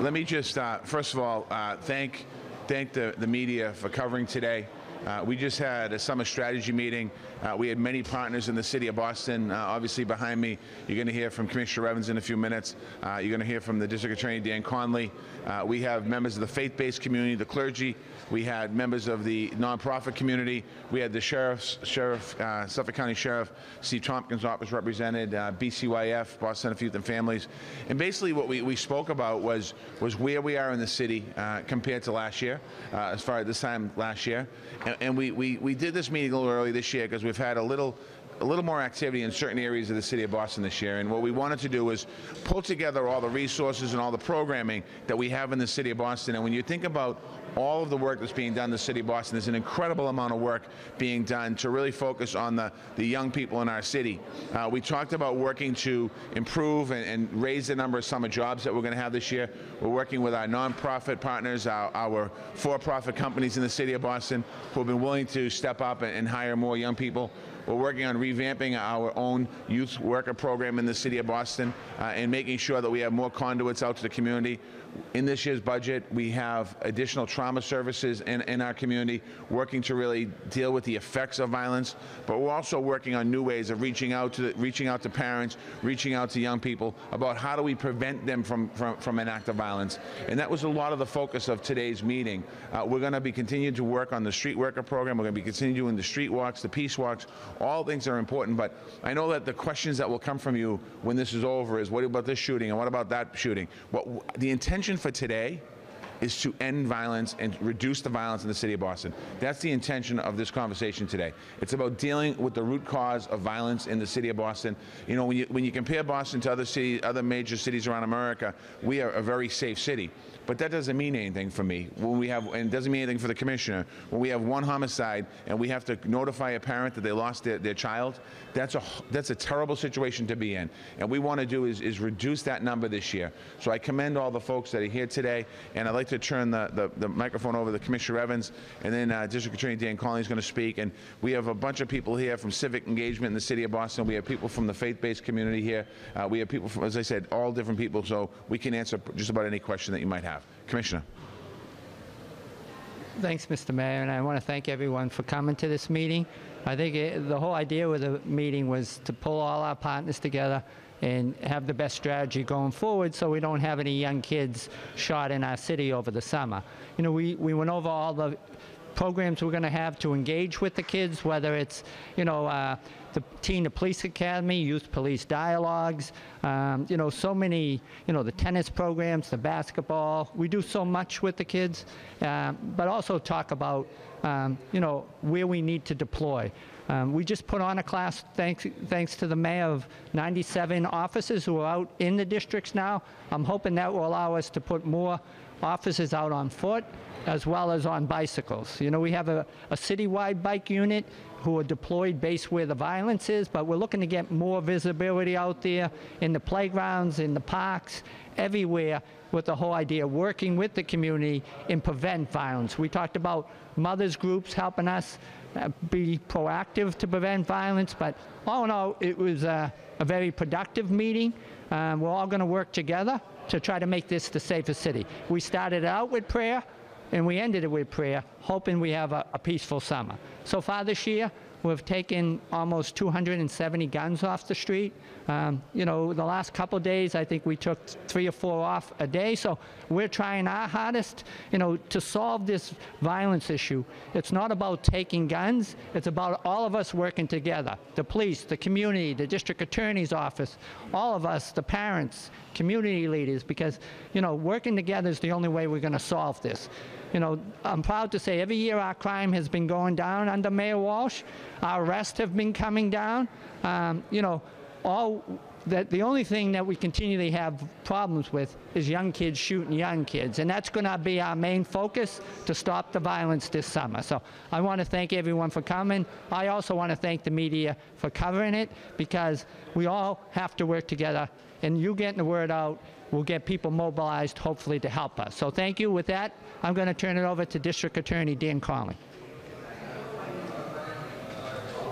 Let me just, uh, first of all, uh, thank thank the, the media for covering today. Uh, we just had a summer strategy meeting. Uh, we had many partners in the city of Boston. Uh, obviously, behind me, you're going to hear from Commissioner Evans in a few minutes. Uh, you're going to hear from the District Attorney Dan Conley. Uh, we have members of the faith-based community, the clergy. We had members of the nonprofit community. We had the sheriff's sheriff, Suffolk County Sheriff Steve Tompkins' office represented, BCYF, Boston Youth and Families, and basically what we, we spoke about was was where we are in the city compared to last year, as far as this time last year, and, and we, we, we did this meeting a little early this year because we've had a little a little more activity in certain areas of the city of Boston this year. And what we wanted to do was pull together all the resources and all the programming that we have in the city of Boston. And when you think about all of the work that's being done in the city of Boston. There's an incredible amount of work being done to really focus on the, the young people in our city. Uh, we talked about working to improve and, and, raise the number of summer jobs that we're going to have this year. We're working with our nonprofit partners, our, our for-profit companies in the city of Boston who have been willing to step up and, and hire more young people. We're working on revamping our own youth worker program in the city of Boston uh, and making sure that we have more conduits out to the community. In this year's budget, we have additional trauma services in, in our community, working to really deal with the effects of violence. But we're also working on new ways of reaching out to the, reaching out to parents, reaching out to young people about how do we prevent them from, from, from an act of violence. And that was a lot of the focus of today's meeting. Uh, we're going to be continuing to work on the street worker program. We're going to be continuing the street walks, the peace walks, all things are important, but I know that the questions that will come from you when this is over is what about this shooting and what about that shooting? What the intention for today is to end violence and reduce the violence in the city of Boston. That's the intention of this conversation today. It's about dealing with the root cause of violence in the city of Boston. You know, when you when you compare Boston to other cities, other major cities around America, we are a very safe city. But that doesn't mean anything for me. When we have, and it doesn't mean anything for the commissioner. When we have one homicide and we have to notify a parent that they lost their, their child, that's a that's a terrible situation to be in. And we want to do is, is reduce that number this year. So I commend all the folks that are here today, and I'd like to turn the, the, the microphone over to Commissioner Evans, and then uh, District Attorney Dan Conley is going to speak. And we have a bunch of people here from civic engagement in the city of Boston. We have people from the faith-based community here. Uh, we have people from, as I said, all different people, so we can answer just about any question that you might have. Commissioner. Thanks, Mr. Mayor, and I want to thank everyone for coming to this meeting. I think it, the whole idea with the meeting was to pull all our partners together and have the best strategy going forward so we don't have any young kids shot in our city over the summer. You know, we, we went over all the programs we're going to have to engage with the kids, whether it's, you know, uh, the Teen Police Academy, Youth Police Dialogues, um, you know, so many, you know, the tennis programs, the basketball. We do so much with the kids, uh, but also talk about, um, you know, where we need to deploy. Um, we just put on a class, thanks, thanks to the mayor, of 97 officers who are out in the districts now. I'm hoping that will allow us to put more officers out on foot as well as on bicycles. You know, we have a, a citywide bike unit who are deployed based where the violence is, but we're looking to get more visibility out there in the playgrounds, in the parks, everywhere with the whole idea of working with the community and prevent violence. We talked about mothers groups helping us uh, be proactive to prevent violence, but all in all, it was a, a very productive meeting. Um, we're all going to work together to try to make this the safest city. We started out with prayer, and we ended it with prayer, hoping we have a, a peaceful summer. So far this year, We've taken almost 270 guns off the street. Um, you know, the last couple days, I think we took three or four off a day. So we're trying our hardest, you know, to solve this violence issue. It's not about taking guns. It's about all of us working together. The police, the community, the district attorney's office, all of us, the parents, community leaders, because, you know, working together is the only way we're going to solve this. You know, I'm proud to say every year our crime has been going down under Mayor Walsh. Our arrests have been coming down. Um, you know, all that the only thing that we continually have problems with is young kids shooting young kids, and that's going to be our main focus to stop the violence this summer. So I want to thank everyone for coming. I also want to thank the media for covering it because we all have to work together, and you getting the word out will get people mobilized, hopefully, to help us. So thank you. With that, I'm going to turn it over to District Attorney Dan Conley.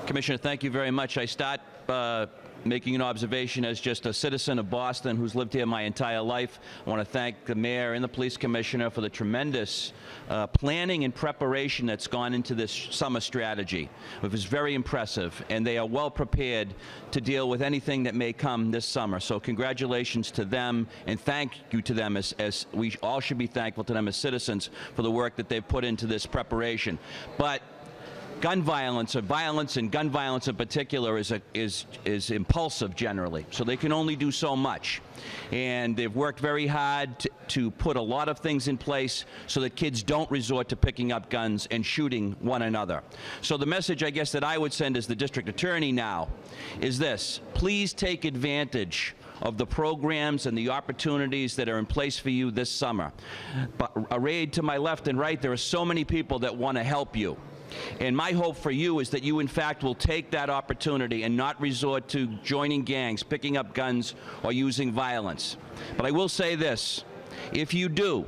Commissioner, thank you very much. I start uh, making an observation as just a citizen of Boston who's lived here my entire life. I want to thank the mayor and the police commissioner for the tremendous uh, planning and preparation that's gone into this summer strategy. It was very impressive, and they are well prepared to deal with anything that may come this summer. So congratulations to them, and thank you to them as, as we all should be thankful to them as citizens for the work that they've put into this preparation. But gun violence or violence and gun violence in particular is, a, is, is impulsive generally. So they can only do so much. And they've worked very hard to, to put a lot of things in place so that kids don't resort to picking up guns and shooting one another. So the message I guess that I would send as the district attorney now is this. Please take advantage of the programs and the opportunities that are in place for you this summer. But arrayed to my left and right, there are so many people that want to help you. And my hope for you is that you, in fact, will take that opportunity and not resort to joining gangs, picking up guns, or using violence. But I will say this if you do,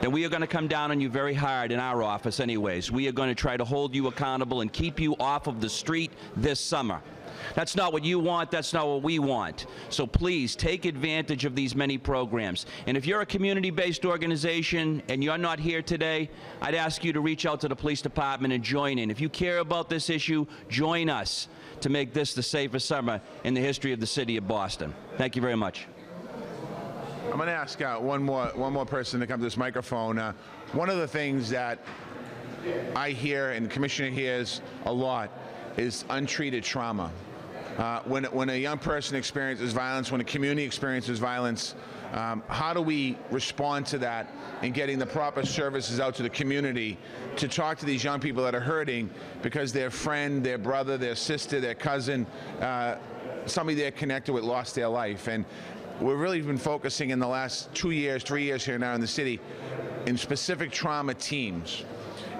then we are going to come down on you very hard in our office, anyways. We are going to try to hold you accountable and keep you off of the street this summer. That's not what you want. That's not what we want. So please take advantage of these many programs. And if you're a community based organization and you're not here today, I'd ask you to reach out to the police department and join in. If you care about this issue, join us to make this the safest summer in the history of the city of Boston. Thank you very much. I'm going to ask uh, one more one more person to come to this microphone. Uh, one of the things that I hear and the commissioner hears a lot is untreated trauma. Uh, when, when a young person experiences violence, when a community experiences violence, um, how do we respond to that in getting the proper services out to the community to talk to these young people that are hurting because their friend, their brother, their sister, their cousin, uh, somebody they're connected with lost their life. And we've really been focusing in the last two years, three years here now in the city in specific trauma teams.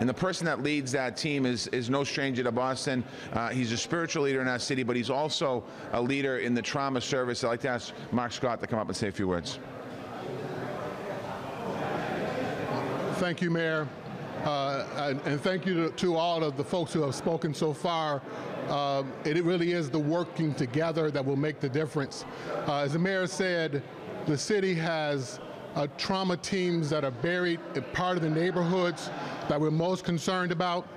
And the person that leads that team is, is no stranger to Boston. Uh, he's a spiritual leader in our city, but he's also a leader in the trauma service. I'd like to ask Mark Scott to come up and say a few words. Thank you, Mayor. Uh, and, thank you to, to, all of the folks who have spoken so far. Uh, it really is the working together that will make the difference. Uh, as the mayor said, the city has uh, trauma teams that are buried in part of the neighborhoods that we're most concerned about.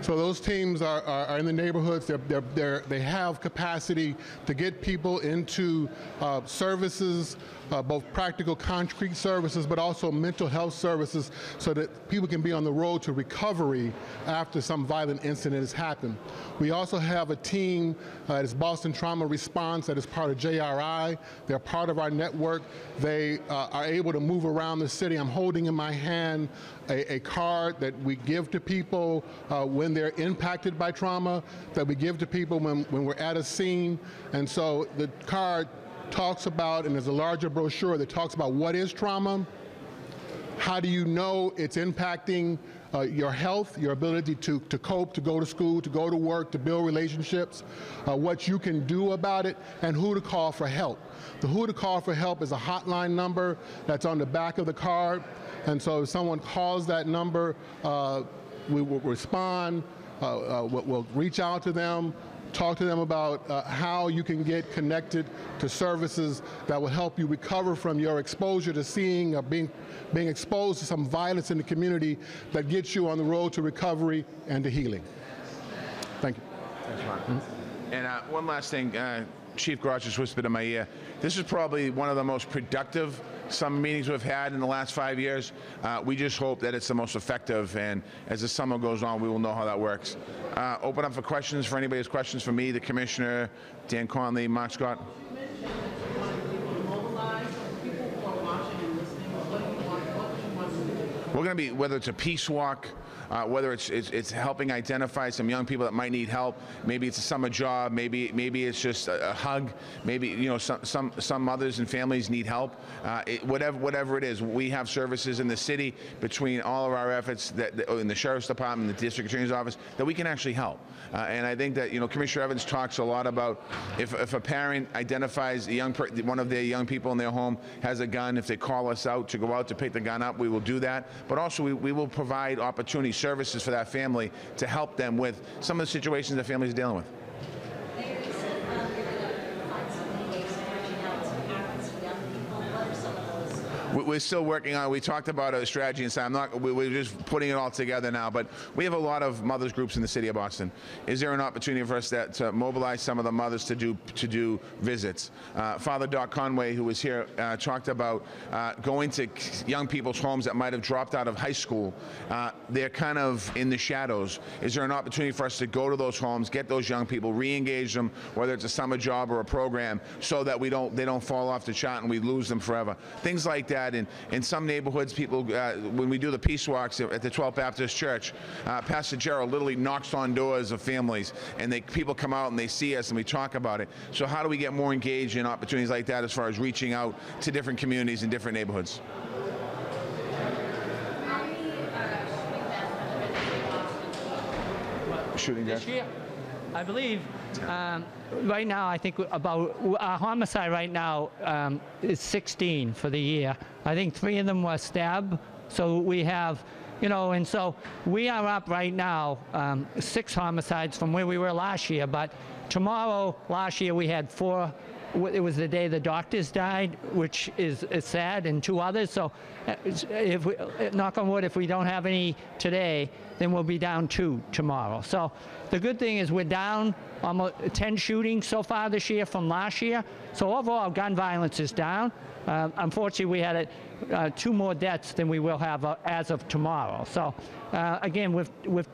So those teams are, are, are in the neighborhoods. They're, they're, they're, they have capacity to get people into uh, services, uh, both practical concrete services, but also mental health services so that people can be on the road to recovery after some violent incident has happened. We also have a team uh, that is Boston Trauma Response that is part of JRI. They're part of our network. They uh, are able to move around the city. I'm holding in my hand a, a card that we give to people uh, when they're impacted by trauma, that we give to people when, when we're at a scene. And so the card talks about, and there's a larger brochure that talks about what is trauma, how do you know it's impacting uh, your health, your ability to, to cope, to go to school, to go to work, to build relationships, uh, what you can do about it, and who to call for help. The who to call for help is a hotline number that's on the back of the card. And so if someone calls that number, uh, we will respond, uh, uh, we'll, reach out to them, talk to them about uh, how you can get connected to services that will help you recover from your exposure to seeing or being, being exposed to some violence in the community that gets you on the road to recovery and to healing. Thank you. Thanks, Mark. Mm -hmm. And uh, one last thing, uh, Chief Gross just whispered in my ear. This is probably one of the most productive some meetings we've had in the last five years. Uh, we just hope that it's the most effective, and as the summer goes on, we will know how that works. Uh, open up for questions for anybody questions for me, the commissioner, Dan Conley, Mark Scott. We're going to be, whether it's a peace walk, uh, whether it's, it's, it's helping identify some young people that might need help. Maybe it's a summer job. Maybe maybe it's just a, a hug. Maybe you know some some some mothers and families need help. Uh, it, whatever whatever it is, we have services in the city between all of our efforts that, that in the sheriff's department, the district attorney's office, that we can actually help. Uh, and I think that you know Commissioner Evans talks a lot about if, if a parent identifies a young one of their young people in their home has a gun, if they call us out to go out to pick the gun up, we will do that. But also we, we will provide opportunity services for that family to help them with some of the situations that families are dealing with. We're still working on. We talked about a strategy, and so I'm not. we- We're just putting it all together now. But we have a lot of mothers groups in the city of Boston. Is there an opportunity for us that, to mobilize some of the mothers to do to do visits? Uh, Father Doc Conway, who was here, uh, talked about uh, going to young people's homes that might have dropped out of high school. They're kind of in the shadows. Is there an opportunity for us to go to those homes, get those young people, re-engage them, whether it's a summer job or a program, so that we don't they don't fall off the chart and we lose them forever? Things like that. In in some neighborhoods, people uh, when we do the peace walks at the 12th Baptist Church, uh, Pastor Gerald literally knocks on doors of families, and they people come out and they see us and we talk about it. So how do we get more engaged in opportunities like that as far as reaching out to different communities and different neighborhoods? Shooting This year, I believe, um, right now, I think about, our homicide right now um, is 16 for the year. I think three of them were stabbed, so we have, you know, and so we are up right now, um, six homicides from where we were last year, but tomorrow, last year, we had four it was the day the doctors died, which is, is sad, and two others. So, uh, if we, uh, knock on wood, if we don't have any today, then we'll be down two tomorrow. So, the good thing is we're down almost 10 shootings so far this year from last year. So overall, gun violence is down. Uh, unfortunately, we had uh, two more deaths than we will have uh, as of tomorrow. So, uh, again, we've, we've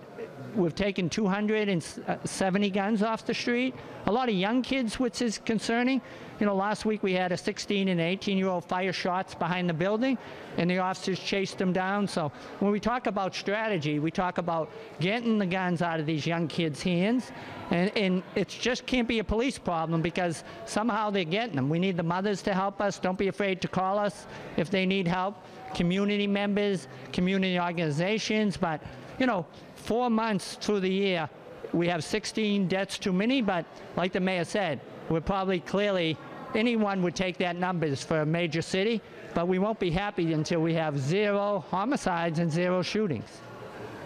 We've taken 270 guns off the street. A lot of young kids, which is concerning. You know, last week we had a 16 and 18 year old fire shots behind the building, and the officers chased them down. So when we talk about strategy, we talk about getting the guns out of these young kids' hands, and, and it just can't be a police problem because somehow they're getting them. We need the mothers to help us. Don't be afraid to call us if they need help. Community members, community organizations, but you know, four months through the year, we have 16 deaths too many, but like the mayor said, we're probably clearly, anyone would take that numbers for a major city, but we won't be happy until we have zero homicides and zero shootings.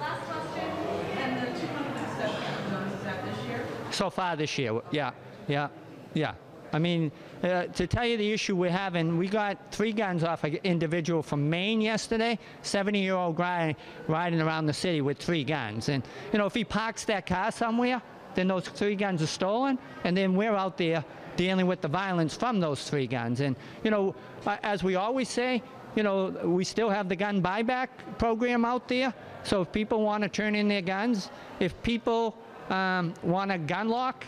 Last question, and the 270 guns, is that this year? So far this year, yeah, yeah, yeah. I mean, uh, to tell you the issue we're having, we got three guns off an individual from Maine yesterday, 70-year-old guy riding around the city with three guns. And, you know, if he parks that car somewhere, then those three guns are stolen, and then we're out there dealing with the violence from those three guns. And, you know, as we always say, you know, we still have the gun buyback program out there. So if people want to turn in their guns, if people um, want a gun lock,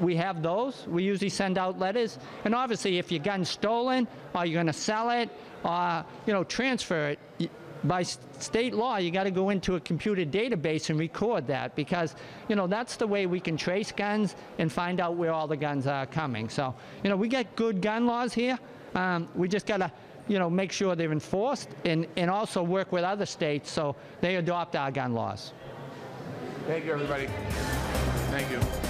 we have those. We usually send out letters. And obviously, if your gun's stolen, or you're going to sell it, or you know, transfer it, by state law, you got to go into a computer database and record that because you know that's the way we can trace guns and find out where all the guns are coming. So you know, we get good gun laws here. Um, we just got to you know make sure they're enforced and, and also work with other states so they adopt our gun laws. Thank you, everybody. Thank you.